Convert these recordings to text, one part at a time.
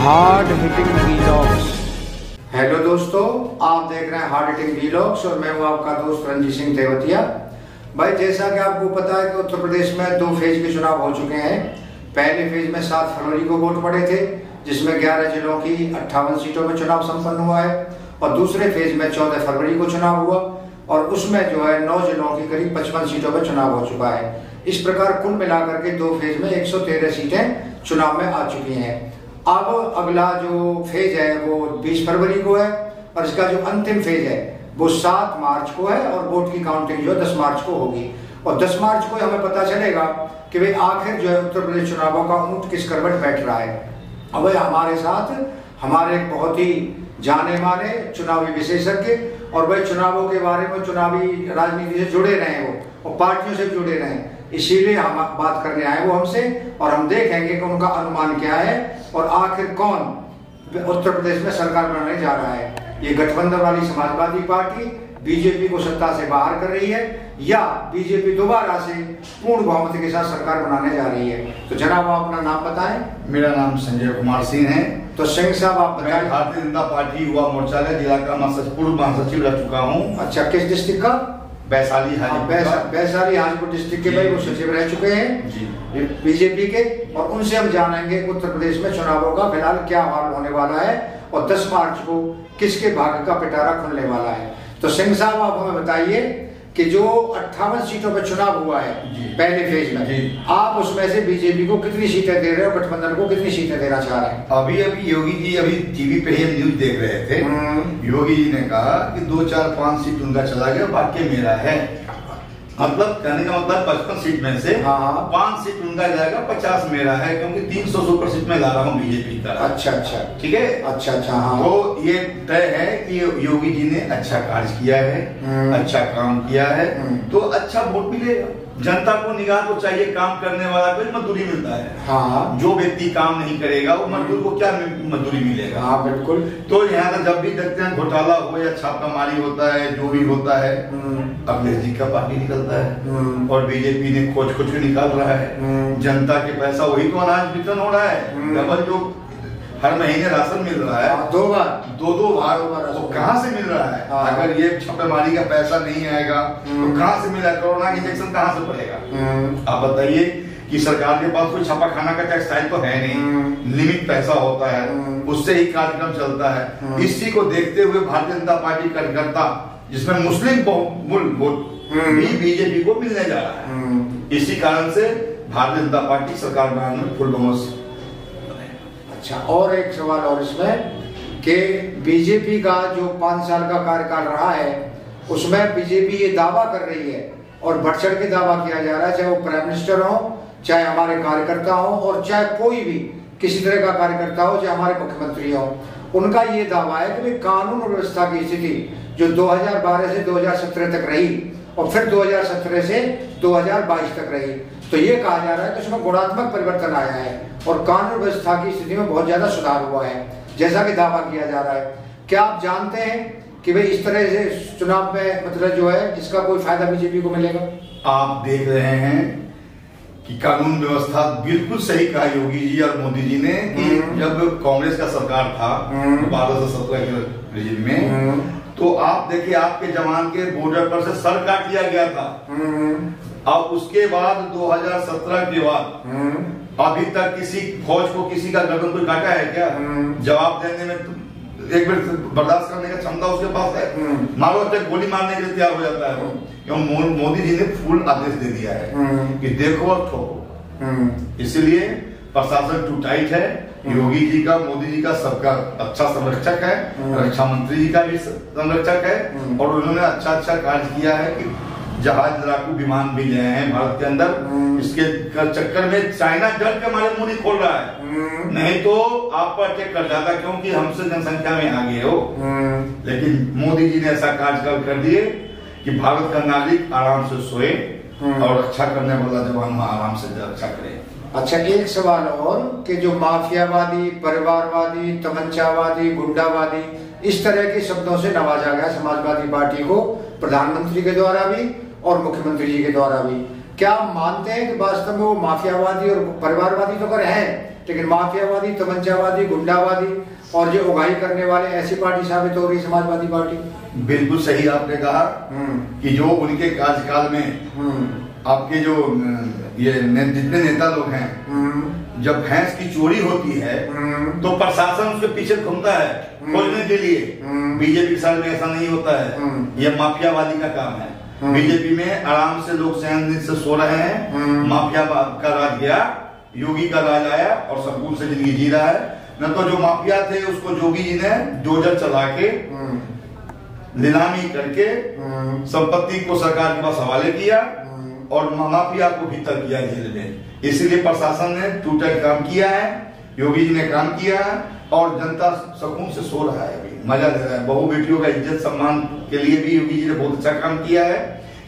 Hard hitting vlogs hello दोस्तों, आप देख रहे हैं हार्ड हिटिंग वीलॉग्स और मैं हूँ आपका दोस्त रंजीत सिंह देवतिया भाई, जैसा कि आपको पता है कि उत्तर प्रदेश में दो फ़ेज़ के चुनाव हो चुके हैं। पहले फ़ेज़ में सात फरवरी को वोट पड़े थे, जिसमें 11 जिलों की अट्ठावन सीटों में चुनाव संपन्न हुआ है और दूसरे फ़ेज़ में 14 फरवरी को चुनाव हुआ और उसमें जो है नौ जिलों की करीब पचपन सीटों में चुनाव हो चुका है। इस प्रकार कुल मिलाकर के दो फ़ेज़ में 113 सीटें चुनाव में आ चुकी हैं। अब अगला जो फ़ेज़ है, वो 20 फरवरी को है और इसका जो अंतिम फ़ेज़ है, वो 7 मार्च को है और वोट की काउंटिंग जो है 10 मार्च को होगी। और 10 मार्च को हमें पता चलेगा कि भाई आखिर जो है उत्तर प्रदेश चुनावों का ऊँट किस करवट बैठ रहा है। अब भाई हमारे साथ, हमारे एक बहुत ही जाने माने चुनावी विशेषज्ञ और भाई चुनावों के बारे में चुनावी राजनीति से जुड़े रहे वो और पार्टियों से जुड़े रहे इसीलिए हम बात करने आए वो हमसे और हम देखेंगे कि उनका अनुमान क्या है और आखिर कौन उत्तर प्रदेश में सरकार बनाने जा रहा है। ये गठबंधन वाली समाजवादी पार्टी बीजेपी को सत्ता से बाहर कर रही है या बीजेपी दोबारा से पूर्ण बहुमत के साथ सरकार बनाने जा रही है। तो जनाब आप अपना नाम बताएँ। मेरा नाम संजय कुमार सिंह है। तो सिंह साहब आप बताएँ। भारतीय जनता पार्टी युवा मोर्चा का जिला का महासचिव पूर्व महासचिव रह चुका हूँ। अच्छा किस डिस्ट्रिक्ट का? वैशाली हाँ, हाजीपुर वैसा- वैशाली हाजीपुर डिस्ट्रिक्ट के भाई वो सचिव रह चुके हैं। बीजेपी के और उनसे हम जानेंगे उत्तर प्रदेश में चुनावों का फ़िलहाल क्या हाल होने वाला है और 10 मार्च को किसके भाग का पिटारा खुलने वाला है। तो सिंह साहब आप हमें बताइए कि जो अट्ठावन सीटों पर चुनाव हुआ है पहले फ़ेज़ में आप उसमें से बीजेपी को कितनी सीटें दे रहे हो गठबंधन को कितनी सीटें देना चाह रहे हैं? अभी अभी योगी जी अभी टीवी पे ही न्यूज़ देख रहे थे। हम्म। योगी जी ने कहा कि दो चार पाँच सीट उनका चला गया बाकी मेरा है। मतलब कहने का मतलब पचपन सीट में से हाँ। पाँच सीट उनका जाएगा पचास मेरा है क्योंकि तीन सौ सुपर सीट में ला रहा हूँ बीजेपी का अच्छा अच्छा ठीक है अच्छा अच्छा हाँ तो ये तय है कि योगी जी ने अच्छा कार्य किया है हम्म। अच्छा काम किया है हम्म। तो अच्छा वोट मिलेगा जनता को निगाह को चाहिए काम करने वाला को मजदूरी मिलता है। हाँ। जो व्यक्ति काम नहीं करेगा वो मजदूर को क्या मजदूरी मिलेगा? हाँ बिल्कुल। तो यहाँ का जब भी देखते हैं घोटाला हो या छापामारी होता है जो भी होता है हम्म, अखिलेश जी का पार्टी निकलता है। हम्म, और बीजेपी ने खोज खोज के निकाल रहा है। हम्म। जनता के पैसा वही तो अनाज वितरण हो रहा है। डबल जो हर महीने राशन मिल रहा है हाँ, दो बार दो दो बार वो कहाँ से मिल रहा है हाँ। अगर ये छापेमारी का पैसा नहीं आएगा तो हम्म। कहाँ से मिला कोरोना की इंजेक्शन कहाँ से पड़ेगा हम्म, आप बताइए कि सरकार के पास कोई छापा खाना का टेक्सटाइल तो है नहीं हम्म। लिमिट पैसा होता है हम्म। उससे ही कार्यक्रम चलता है हम्म। इसी को देखते हुए भारतीय जनता पार्टी कार्यकर्ता जिसमें मुस्लिम बहुमूल वोट हम्म। भी बीजेपी को मिलने जा रहा है हम्म, इसी कारण से भारतीय जनता पार्टी सरकार बनाने में फुल बहुमत से अच्छा और एक सवाल और इसमें कि बीजेपी का जो पाँच साल का कार्यकाल रहा है, उसमें बीजेपी ये दावा कर रही है और बढ़ के दावा किया जा रहा है, चाहे वो प्राइम मिनिस्टर हो, चाहे हमारे कार्यकर्ता हो, और चाहे कोई भी किसी तरह का कार्यकर्ता हो, चाहे हमारे मुख्यमंत्री हो, उनका ये दावा है कि कानून और व्यवस्था की स्थिति जो 2012 से 2017 तक रही, और फिर 2017 से 2022 तक रही। तो ये कहा जा रहा है कि उसमें गुणात्मक परिवर्तन आया है और कानून व्यवस्था की स्थिति में बहुत ज़्यादा सुधार हुआ है जैसा कि दावा किया जा रहा है। क्या आप जानते हैं कि भाई इस तरह से चुनाव में मतलब जो है इसका कोई फ़ायदा बीजेपी को मिलेगा? आप देख रहे हैं कि कानून व्यवस्था बिल्कुल सही कहा योगी जी और मोदी जी ने कि हम्म। जब कांग्रेस का सरकार था हम्म। बारह से सत्रह के रिजिम में हम्म, तो आप देखिए आपके जवान के बॉर्डर पर से सर काट दिया गया था। अब उसके बाद 2017 के बाद हम्म, अभी तक किसी फौज को किसी का गर्दन कोई काटा है क्या? हम्म। जवाब देने में एक मिनट बर्दाश्त करने का क्षमता उसके पास है? हम्म। मारो तक गोली मारने के लिए तैयार हो जाता है क्यों? मोदी जी ने फुल आदेश दे दिया है। कि देखो और ठोको। इसलिए प्रशासन टू टाइट है। योगी जी का मोदी जी का सबका अच्छा संरक्षक है। रक्षा मंत्री जी का भी संरक्षक है। और उन्होंने अच्छा अच्छा कार्य किया है कि जहाज़ लड़ाकू विमान भी गए हैं भारत के अंदर। हम्म। इसके चक्कर में चाइना जल के हमारे मुँह नहीं खोल रहा है। हम्म, नहीं तो आप पर अटैक कर जाता क्योंकि हमसे जनसंख्या में आगे हो। हम्म, लेकिन मोदी जी ने ऐसा कार्यक्रम कर दिए कि भारत का नागरिक आराम से सोए। और रक्षा करने वाला जवान वहाँ आराम से रक्षा करे। अच्छा एक सवाल और कि जो माफियावादी परिवारवादी तमंचावादी गुंडावादी इस तरह के शब्दों से नवाजा गया समाजवादी पार्टी को प्रधानमंत्री के द्वारा भी और मुख्यमंत्री जी के द्वारा भी क्या आप मानते हैं कि वास्तव में वो माफियावादी और परिवारवादी तो कर है लेकिन माफियावादी तमंचावादी गुंडावादी और जो उगाही करने वाले ऐसी पार्टी साबित हो रही समाजवादी पार्टी बिल्कुल सही आपने कहा हम्म कि जो उनके कार्यकाल में हम्म आपके जो ये ने, जितने नेता लोग हैं हम्म जब भैंस की चोरी होती है तो प्रशासन उसके पीछे घूमता है। खोजने के लिए। बीजेपी के साथ में ऐसा नहीं होता है। यह माफियावादी का काम है। बीजेपी में आराम से लोग सहन से सो रहे हैं। हम्म। माफिया का राज गया योगी का राज आया और सुकून से ज़िंदगी जी रहा है। न तो जो माफिया थे उसको योगी जी ने जोजर चला के हम्म नीलामी करके संपत्ति को सरकार के पास हवाले किया और माफिया को भीतर किया जेल में। इसीलिए प्रशासन ने टूटल काम किया है योगी जी ने काम किया है। और जनता सुकून से सो रहा है अभी। मज़ा ले रहा है। बहु बेटियों का इज़्ज़त सम्मान के लिए भी योगी जी ने बहुत अच्छा काम किया है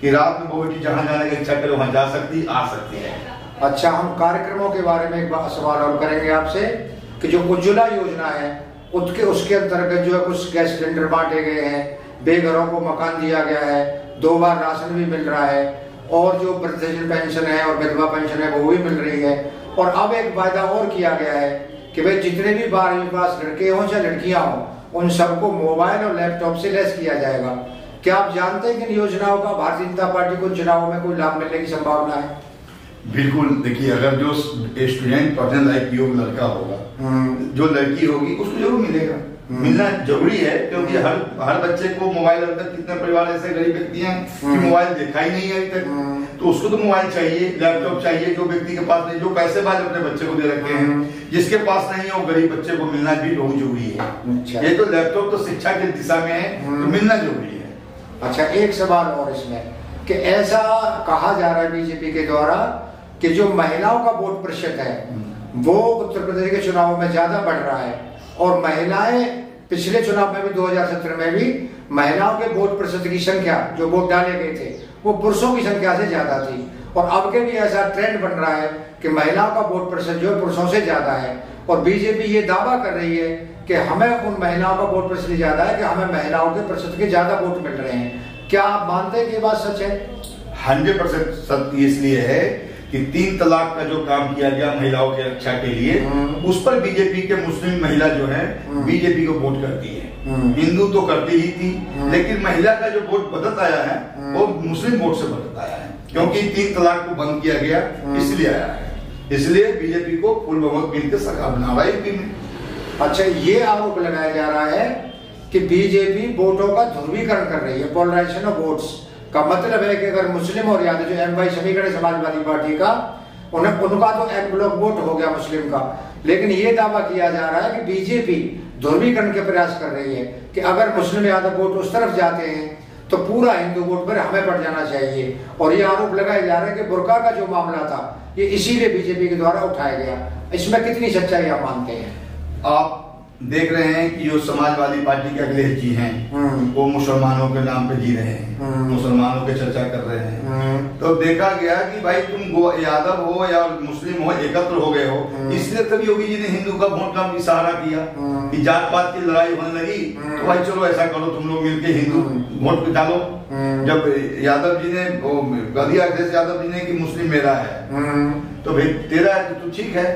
कि रात में बहु बेटी जहाँ जाने की इच्छा करे, वहाँ जा सकती, आ सकती है। अच्छा हम कार्यक्रमों के बारे में एक सवाल और करेंगे आपसे कि जो उज्ज्वला योजना है, उसके उसके अंतर्गत जो है कुछ गैस सिलेंडर बांटे गए हैं, बेघरों को मकान दिया गया है, दो बार राशन भी मिल रहा है, और जो वृद्धाजन पेंशन है और विधवा पेंशन है, वो भी मिल रही है। और अब एक वायदा और किया गया है कि भाई जितने भी बारहवीं पास लड़के हों या लड़कियाँ हों उन सबको मोबाइल और लैपटॉप से लेस किया जाएगा। क्या आप जानते हैं कि इन योजनाओं का भारतीय जनता पार्टी को चुनाव में कोई लाभ मिलने की संभावना है? बिल्कुल देखिए अगर जो स्टूडेंट पढ़ने लायक योग लड़का होगा हम्म। जो लड़की होगी उसको ज़रूर मिलेगा। मिलना ज़रूरी है क्योंकि हर हर बच्चे को मोबाइल तक कितने परिवार ऐसे गरीब व्यक्ति हैं कि हम्म। मोबाइल देखा ही नहीं है अभी तक हम्म। तो उसको तो मोबाइल चाहिए लैपटॉप चाहिए जो व्यक्ति के पास नहीं जो पैसे वाले अपने बच्चे को दे रखे हैं हम्म। जिसके पास नहीं है वो गरीब बच्चे को मिलना भी बहुत ज़रूरी है अच्छा। ये तो लैपटॉप तो शिक्षा की दिशा में है तो हम्म। मिलना ज़रूरी है अच्छा एक सवाल और इसमें कि ऐसा कहा जा रहा है बीजेपी के द्वारा कि जो महिलाओं का वोट प्रतिशत है वो उत्तर प्रदेश के चुनाव में ज़्यादा बढ़ रहा है और महिलाएँ पिछले चुनाव में भी 2017 में भी, महिलाओं के वोट प्रतिशत की संख्या, जो वोट डाले गए थे, वो पुरुषों की संख्या से ज़्यादा थी। और अब के भी ऐसा ट्रेंड बन रहा है कि महिलाओं का वोट प्रतिशत जो है पुरुषों से ज़्यादा है। और बीजेपी ये दावा कर रही है कि हमें उन महिलाओं का वोट प्रतिशत ज़्यादा है कि हमें महिलाओं के प्रतिशत के ज़्यादा वोट मिल रहे हैं। क्या आप मानते हैं कि ये बात सच है? हंड्रेड परसेंट सत्य इसलिए है कि तीन तलाक का जो काम किया गया महिलाओं की रक्षा के लिए हम्म। उस पर बीजेपी के मुस्लिम महिला जो है हम्म। बीजेपी को वोट करती है हम्म। हिंदू तो करती ही थी। लेकिन महिला का जो वोट बदत आया है। वो मुस्लिम वोट से बदत आया है क्योंकि तीन तलाक को बंद किया गया। इसलिए आया है इसलिए बीजेपी को फुल बहुमत मिल के सरकार बना रहा है में अच्छा ये आरोप लगाया जा रहा है कि बीजेपी वोटों का ध्रुवीकरण कर रही है पोलराइजेशन ऑफ़ वोट्स का मतलब है कि अगर मुस्लिम और यादव जो एम वाई समीकरण समाजवादी पार्टी का, उन्हें, उनका तो एम ब्लॉक वोट हो गया मुस्लिम का। लेकिन ये दावा किया जा रहा है कि बीजेपी ध्रुवीकरण के प्रयास कर रही है कि अगर मुस्लिम यादव वोट उस तरफ़ जाते हैं तो पूरा हिंदू वोट पर हमें पड़ जाना चाहिए। और ये आरोप लगाया जा रहा है कि बुरका का जो मामला था, ये इसीलिए बीजेपी के द्वारा उठाया गया। इसमें कितनी सच्चाई आप मानते हैं? आप देख रहे हैं कि जो समाजवादी पार्टी के अखिलेश जी हैं हम्म। वो मुसलमानों के नाम पे जी रहे हैं हम्म। मुसलमानों के चर्चा कर रहे हैं हम्म, तो देखा गया कि भाई तुम यादव हो या मुस्लिम हो एकत्र हो गए हो। इसलिए तब योगी जी ने हिंदू का वोट का इशारा किया। कि जात पात की लड़ाई होने लगी। तो भाई चलो ऐसा करो तुम लोग मिलके हिंदू। वोट डालो। जब यादव जी ने गांधी अखिलेश यादव जी ने की मुस्लिम मेरा है तो भाई तेरा है तो ठीक है।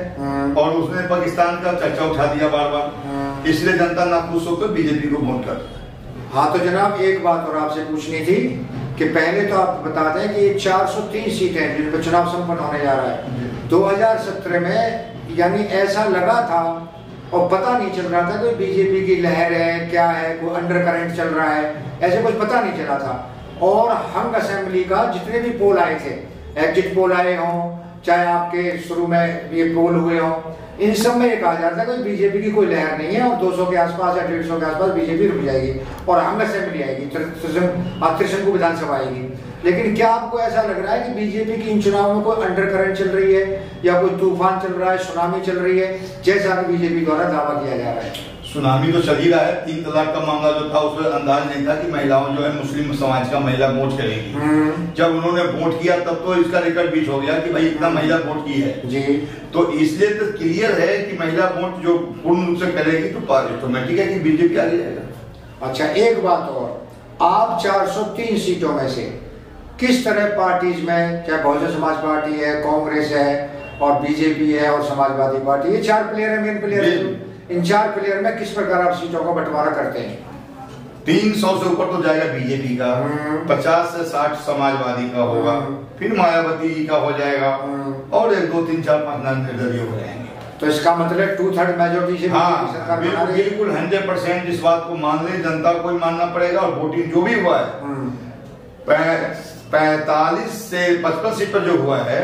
और उसने पाकिस्तान का चर्चा उठा दिया बार बार। इसलिए जनता नाखुश होकर बीजेपी को वोट कर हाँ। तो जनाब, एक बात और आपसे पूछनी थी कि पहले तो आप बता दें कि ये 403 सीटें हैं जिन चुनाव संपन्न होने जा रहा है। 2017 में यानी ऐसा लगा था और पता नहीं चल रहा था कि बीजेपी की लहर है, क्या है, कोई अंडर करंट चल रहा है, ऐसे कुछ पता नहीं चला था। और हंग असेंबली का जितने भी पोल आए थे एग्जिट पोल आए हों चाहे आपके शुरू में ये पोल हुए हों, इन सब में ये कहा जाता है कि बीजेपी की कोई लहर नहीं है और 200 के आसपास या 150 के आसपास बीजेपी रुक जाएगी और हंग असेंबली आएगी त्रिशंकु विधानसभा आएगी। लेकिन क्या आपको ऐसा लग रहा है कि बीजेपी की इन चुनावों में कोई अंडर करंट चल रही है या कोई तूफ़ान चल रहा है सुनामी चल रही है, जैसा कि बीजेपी द्वारा दावा किया जा रहा है? सुनामी तो चल ही रहा है। तीन तलाक का मामला जो था उसमें अंदाज नहीं था कि महिलाओं जो है मुस्लिम समाज का महिला वोट करेगी। हम्म, जब उन्होंने वोट किया तब तो इसका रिकॉर्ड बीच हो गया कि भाई इतना महिला वोट की है। जी। तो इसलिए तो क्लियर है कि महिला वोट जो पूर्ण रूप से करेगी तो ऑटोमेटिक है कि बीजेपी आगे जाएगा। अच्छा एक बात और। आप 403 सीटों में से किस तरह पार्टीज़ में चाहे बहुजन समाज पार्टी है कांग्रेस है और बीजेपी है और समाजवादी पार्टी ये चार प्लेयर है मेन प्लेयर है। इन चार प्लेयर में किस प्रकार आप सीटों का बंटवारा करते हैं तीन सौ से ऊपर तो जाएगा बीजेपी का हम्म। पचास से साठ समाजवादी का होगा हम्म। फिर मायावती जी का हो जाएगा हम्म। और एक दो तीन चार पाँच नाम निर्दलीय हो जाएँगे तो इसका मतलब टू थर्ड मेजोरिटी से हाँ सरकार बिल्कुल है हंड्रेड परसेंट इस बात को मान ले जनता को ही मानना पड़ेगा और वोटिंग जो भी हुआ है पैतालीस से पचपन सीट पर जो हुआ है।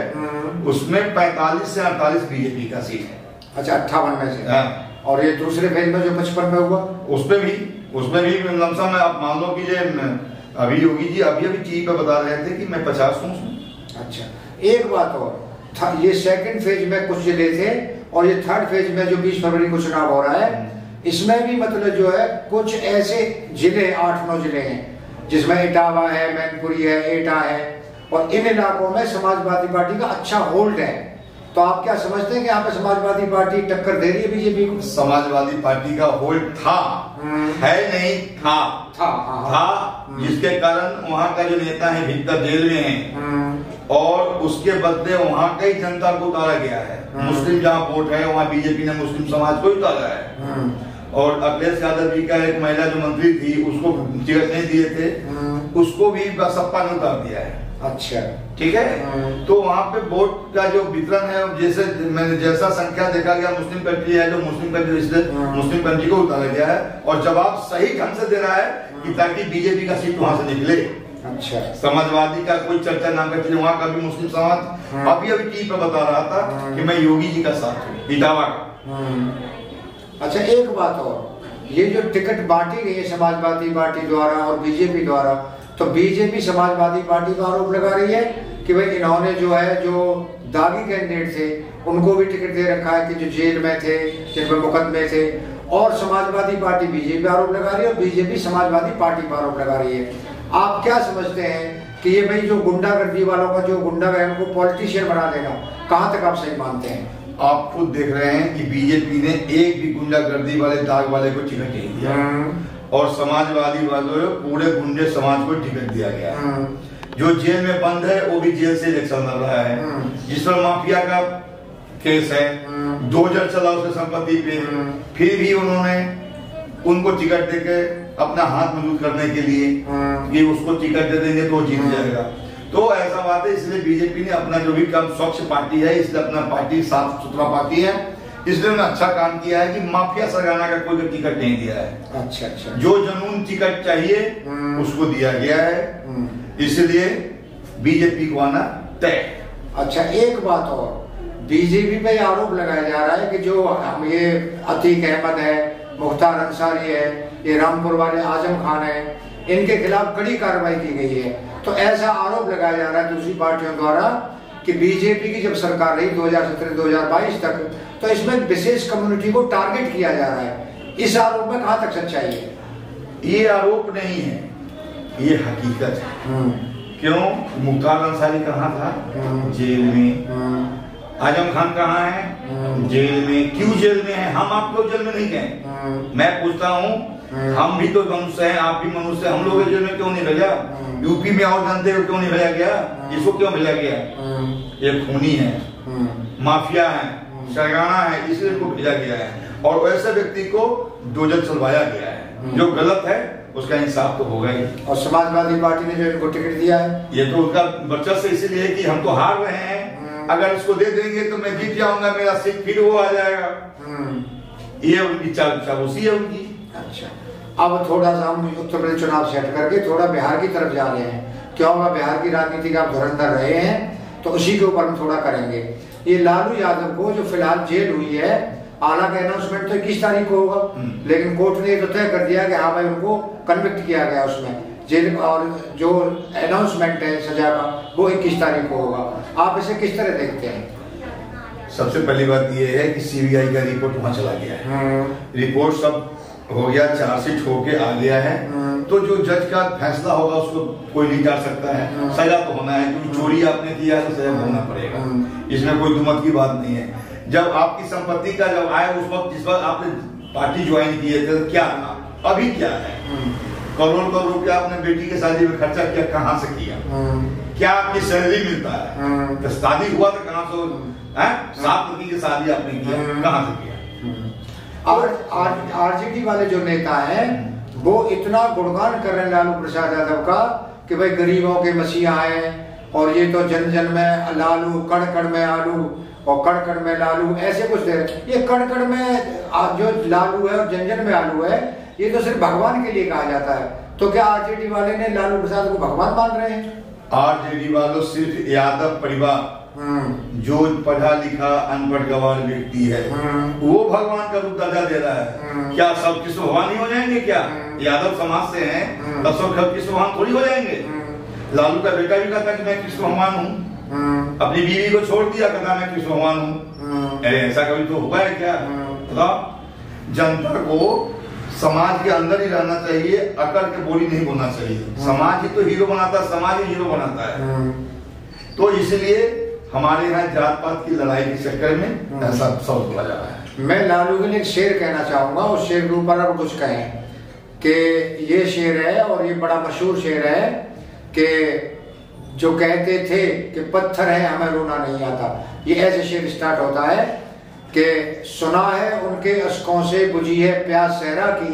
उसमें पैतालीस से अड़तालीस बीजेपी का सीट है अच्छा अट्ठावन में से हाँ। और ये दूसरे फ़ेज़ में जो पचपन में हुआ? उसमें भी उसमें भी लमसम में आप मान लो कि ये अभी योगी जी अभी अभी टीवी पे बता रहे थे कि मैं पचास हूँ अच्छा एक बात और। था, ये सेकंड फ़ेज़ में कुछ ज़िले थे और ये थर्ड फ़ेज़ में जो 20 फरवरी को चुनाव हो रहा है इसमें भी मतलब जो है कुछ ऐसे ज़िले आठ नौ ज़िले हैं जिसमें इटावा है मैनपुरी है एटा है और इन इलाकों में समाजवादी पार्टी का अच्छा होल्ड है। तो आप क्या समझते हैं कि यहाँ पे समाजवादी पार्टी टक्कर दे रही है बीजेपी को? समाजवादी पार्टी का होल्ड था। हम्म। है नहीं था। था हाँ, हाँ। था जिसके कारण वहाँ का जो नेता है भीतर जेल में है। हम्म, और उसके बदले वहाँ का ही जनता को उतारा गया है। हम्म। मुस्लिम जहाँ वोट है वहाँ बीजेपी ने मुस्लिम समाज को उतारा है। और अखिलेश यादव जी का एक महिला जो मंत्री थी उसको टिकट नहीं दिए थे। उसको भी सपा ने उतार दिया है। अच्छा ठीक है हम्म। तो वहाँ पे वोट का जो वितरण है जैसे मैंने जैसा संख्या देखा गया मुस्लिम कंट्री है जो मुस्लिम कंट्री इसलिए हम्म। मुस्लिम कंट्री को उतारा गया है और जवाब सही ढंग से दे रहा है कि ताकि बीजेपी का सीट वहाँ से निकले अच्छा समाजवादी का कोई चर्चा ना करते वहाँ का भी मुस्लिम समाज। अभी अभी टीवी पे बता रहा था। कि मैं योगी जी का साथ हूँ इटावा का। अच्छा एक बात और ये जो टिकट बांटी गई है समाजवादी पार्टी द्वारा और बीजेपी द्वारा तो बीजेपी समाजवादी पार्टी का आरोप लगा रही है कि भाई इन्होंने जो है जो दागी कैंडिडेट थे उनको भी टिकट दे रखा है कि जो जेल में थे जिन पर मुकदमे थे। और समाजवादी पार्टी बीजेपी आरोप लगा रही है और बीजेपी समाजवादी पार्टी पर आरोप लगा रही है। आप क्या समझते हैं कि ये भाई जो गुंडागर्दी वालों का जो गुंडा है उनको पॉलिटिशियन बना देगा? कहाँ तक आप सही मानते हैं? आप खुद देख रहे हैं कि बीजेपी ने एक भी गुंडागर्दी वाले दाग वाले को टिकट नहीं दिया। और समाजवादी वालों पूरे गुंडे समाज को टिकट दिया गया है जो जेल में बंद है वो भी जेल से इलेक्शन लड़ रहा है हम्म। जिस पर माफिया का केस है हम्म। दो हज़ार चला उसके संपत्ति पे। फिर भी उन्होंने उनको टिकट देके अपना हाथ मज़बूत करने के लिए। कि उसको टिकट दे देंगे तो जीत। जाएगा तो ऐसा बात है इसलिए बीजेपी ने अपना जो भी काम स्वच्छ पार्टी है इसलिए अपना पार्टी साफ़ सुथरा पार्टी है इसलिए उन्होंने अच्छा काम किया है कि माफिया सरगाना का कोई टिकट नहीं दिया है। अच्छा अच्छा। जो जनून टिकट चाहिए हम्म। उसको दिया गया है। हम्म। इसलिए बीजेपी को आना तय। अच्छा एक बात और। बीजेपी पे आरोप लगाया जा रहा है कि जो हम ये अतीक अहमद है मुख्तार अंसारी है ये रामपुर वाले आज़म खान है इनके खिलाफ कड़ी कार्रवाई की गई है। तो ऐसा आरोप लगाया जा रहा है दूसरी पार्टियों द्वारा कि बीजेपी की जब सरकार रही 2017-2022 तक तो इसमें विशेष कम्युनिटी को टारगेट किया जा रहा है। इस आरोप में कहाँ तक सच्चाई है? ये आरोप नहीं है। ये हकीकत है। हम्म, क्यों? मुख्तार अंसारी कहाँ था? हम्म। जेल में। हम्म, आज़म खान कहाँ है। जेल में। क्यों जेल में है? हम आप लोग जेल में नहीं गए मैं पूछता हूँ। हम भी तो मनुष्य हैं आप भी मनुष्य हम लोग जेल में क्यों नहीं भेजा। यूपी में और जानते हो क्यों नहीं भेजा गया। इसको क्यों भेजा गया? ये खूनी है। माफिया है। सरगाना है इसलिए इसको भेजा गया है। और वैसे व्यक्ति को डोजर चलवाया गया है। हम्म। जो गलत है उसका इंसाफ तो होगा ही। और समाजवादी पार्टी ने जो इनको टिकट दिया है। ये तो उनका वर्चस्व इसलिए कि हम तो हार रहे हैं। हम्म। अगर इसको दे देंगे तो मैं जीत जाऊँगा मेरा सीट फिर वो आ जाएगा। हम्म, ये उनकी चाल चाबूसी है उनकी। अच्छा। अब थोड़ा सा हम उत्तर प्रदेश चुनाव से हट करके थोड़ा बिहार की तरफ़ जा रहे हैं। क्यों वह बिहार की राजनीति का आप धुरंधर रहे हैं तो उसी के ऊपर हम थोड़ा करेंगे। ये लालू यादव को जो फ़िलहाल जेल हुई है हालाँकि अनाउंसमेंट तो इक्कीस तारीख को होगा। हम्म। लेकिन कोर्ट ने तो तय कर दिया कि हाँ भाई उनको कन्विक्ट किया गया उसमें। जेल और जो अनाउंसमेंट है सजा का वो इक्कीस तारीख को होगा। आप इसे किस तरह देखते हैं? सबसे पहली बात यह है कि सीबीआई का रिपोर्ट वहाँ चला गया है। रिपोर्ट सब हो गया चार्जशीट होके आ गया है। हम्म। तो जो जज का फैसला होगा उसको कोई नहीं टाल सकता है। हम्म। सजा तो होना है क्योंकि चोरी आपने किया है तो सजा होना पड़ेगा। इसमें कोई दुमत की बात नहीं है। जब आपकी संपत्ति का जब आया उस वक्त जिस वक्त आपने पार्टी ज्वाइन किए थे तो क्या था अभी क्या है? करोड़ करोड़ रुपया अपने बेटी की शादी में खर्चा किया कहाँ से किया? क्या आपकी सैलरी मिलता है। तो शादी हुआ तो कहाँ से है? सात पति की शादी आपने किया। कहाँ से किया? आर आर आरजेडी वाले जो नेता हैं वो इतना गुणगान कर रहे हैं लालू प्रसाद यादव का कि भाई गरीबों के मसीहा हैं और ये तो जन जन में लालू कण में आलू और कण में लालू ऐसे कुछ दे रहे ये कण में जो लालू है और जन जन में आलू है ये तो सिर्फ़ भगवान के लिए कहा जाता है। तो क्या आरजेडी वाले ने लालू प्रसाद को भगवान मान रहे हैं? आरजेडी वालों सिर्फ़ यादव परिवार। हम्म। जो पढ़ा लिखा अनपढ़ गवार व्यक्ति है हम्म। वो भगवान का रूप दर्जा दे रहा है। हम्म। क्या सब कृष्ण भगवान ही हो जाएँगे क्या? हम्म। यादव समाज से हैं। तब सब कृष्ण भगवान थोड़ी हो जाएँगे। लालू का बेटा भी कहता कि मैं कृष्ण भगवान हूँ। अपनी बीवी को छोड़ दिया कहता मैं कृष्ण भगवान हूँ। अरे ऐसा कभी तो हुआ है क्या। बताओ जनता को समाज के अंदर ही रहना चाहिए अकड़ के बोली नहीं बोलना चाहिए। समाज ही तो हीरो बनाता है समाज ही हीरो बनाता है। तो इसलिए हमारे यहाँ जात पात की लड़ाई के चक्कर में हम्म। ऐसा सब बोला जा रहा है। मैं लालू के लिए एक शेर कहना चाहूँगा उस शेर के ऊपर अब कुछ कहें कि ये शेर है और ये बड़ा मशहूर शेर है कि जो कहते थे कि पत्थर है हमें रोना नहीं आता। ये ऐसे शेर स्टार्ट होता है कि सुना है उनके अशकों से बुझी है प्यास सहरा की।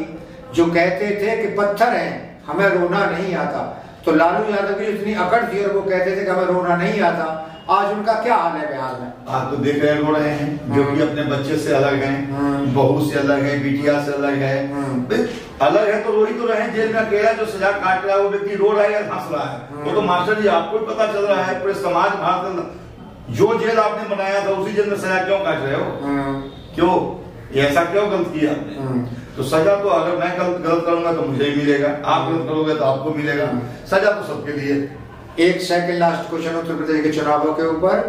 जो कहते थे कि पत्थर है हमें रोना नहीं आता। तो लालू यादव की इतनी अकड़ थी और वो कहते थे कि हमें रोना नहीं आता आज उनका क्या हाल है बिहार में? आप तो देख रहे रो रहे हैं जो कि अपने बच्चे से अलग हैं हम्म। बहू से अलग है बिटिया से अलग है। हम्म। अलग है तो रो ही तो रहे जेल में अकेला जो सजा काट रहा है वो व्यक्ति रो रहा है या हंस रहा है? वो तो मास्टर जी आपको भी पता चल रहा है पूरे समाज भारत जो जेल आपने बनाया था उसी जेल में सजा क्यों काट रहे हो? क्यों? ऐसा क्यों गलत किया आपने। तो सजा तो अगर मैं गलत गलत करूँगा तो मुझे ही मिलेगा आप गलत करोगे तो आपको मिलेगा। सजा तो सबके लिए। एक second last question Uttar Pradesh के चुनावों के ऊपर,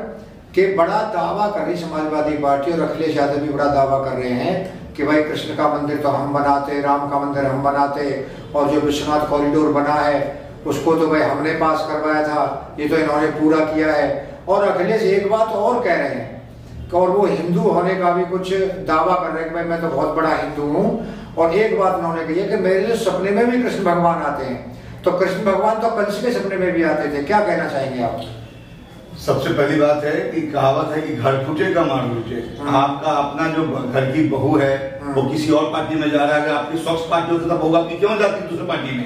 कि बड़ा दावा कर रही समाजवादी पार्टी और अखिलेश यादव भी बड़ा दावा कर रहे हैं कि भाई कृष्ण का मंदिर तो हम बनाते, राम का मंदिर हम बनाते, और जो विश्वनाथ कॉरिडोर बना है, उसको तो भाई हमने पास करवाया था, ये तो इन्होंने पूरा किया है। और अखिलेश एक बात और कह रहे हैं और वो हिंदू होने का भी कुछ दावा कर रहे हैं कि भाई मैं तो बहुत बड़ा हिंदू हूँ। और एक बात उन्होंने कही है कि मेरे सपने में भी कृष्ण भगवान आते हैं। तो कृष्ण भगवान तो कंस के सपने में भी आते थे क्या कहना चाहेंगे आप सबसे पहली बात है कि कहावत है कि घर फूटे का मार लूटे हाँ। आपका अपना जो घर की बहू है हाँ। वो किसी और पार्टी में जा रहा है अगर आपकी स्वच्छ पार्टी होती तो बहू आपकी क्यों जाती दूसरी पार्टी में।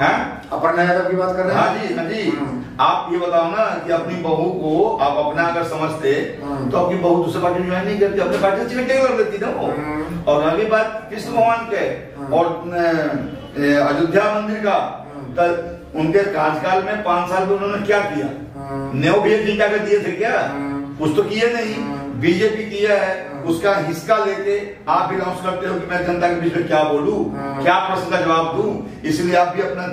हैं? अपर्णा यादव की बात कर रहे हैं हाँ जी हाँ जी। आप ये बताओ ना कि अपनी बहू को आप अपना अगर समझते। तो आपकी बहू दूसरे पार्टी में ज्वाइन नहीं करती अपने पार्टी से कर लेती ना वो। और अगली बात कृष्ण भगवान के। और अयोध्या मंदिर का। तो उनके कार्यकाल में पाँच साल में उन्होंने क्या किया हम्म। नेव भी एक कर दिए थे क्या हम्म। कुछ तो किए नहीं हम्म। बीजेपी किया है। उसका हिस्सा लेके आप अनाउंस करते हो कि मैं जनता के बीच में क्या बोलूँ। क्या प्रश्न का जवाब दूँ इसलिए आप भी अपना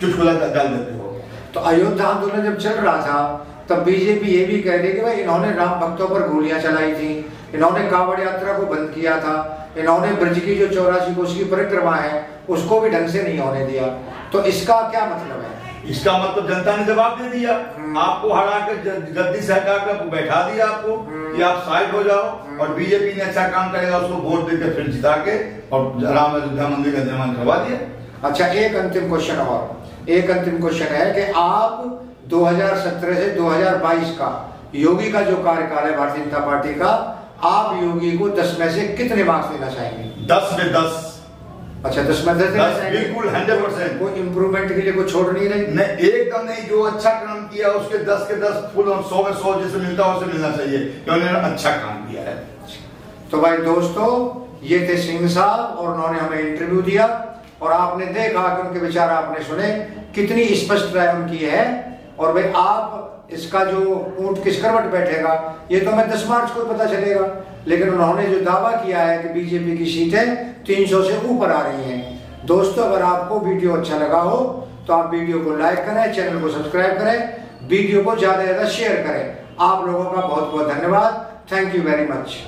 चुटकुला डाल देते हो तो अयोध्या आंदोलन जब चल रहा था तब बीजेपी ये भी कह रही कि भाई इन्होंने राम भक्तों पर गोलियाँ चलाई थी इन्होंने कांवड़ यात्रा को बंद किया था इन्होंने ब्रज की जो चौरासी कोष की परिक्रमा है उसको भी ढंग से नहीं होने दिया तो इसका क्या मतलब है इसका मतलब जनता ने जवाब दे दिया हम्म। आपको हरा कर गद्दी से हटा कर बैठा दिया आपको हम्म। कि आप साइड हो जाओ हम्म। और बीजेपी ने अच्छा काम करेगा उसको वोट देकर फिर जिता के और राम अयोध्या मंदिर का निर्माण करवा दिया अच्छा एक अंतिम क्वेश्चन और एक अंतिम क्वेश्चन है कि आप 2017 से 2022 का योगी का जो कार्यकाल है भारतीय जनता पार्टी का आप योगी को 10 में से कितने मार्क्स देना चाहेंगे? दस में दस। अच्छा दस में दस दस, बिल्कुल, 100%। कोई इम्प्रूवमेंट के लिए कोई छोड़ नहीं रही? नहीं एकदम नहीं जो अच्छा काम किया उसके दस के दस फुल और सौ में सौ जैसे मिलता है उसे मिलना चाहिए क्योंकि अच्छा काम किया है। तो भाई दोस्तों ये थे सिंह साहब और उन्होंने हमें इंटरव्यू दिया और आपने देखा कि उनके विचार आपने सुने कितनी स्पष्ट राय उनकी है और भाई आप इसका जो ऊँट किस करवट बैठेगा, ये तो हमें 10 मार्च को पता चलेगा। लेकिन उन्होंने जो दावा किया है कि बीजेपी की सीटें 300 से ऊपर आ रही हैं। दोस्तों, अगर आपको वीडियो अच्छा लगा हो तो आप वीडियो को लाइक करें, चैनल को सब्सक्राइब करें, वीडियो को ज़्यादा से ज़्यादा शेयर करें। आप लोगों का बहुत बहुत धन्यवाद। Thank you very much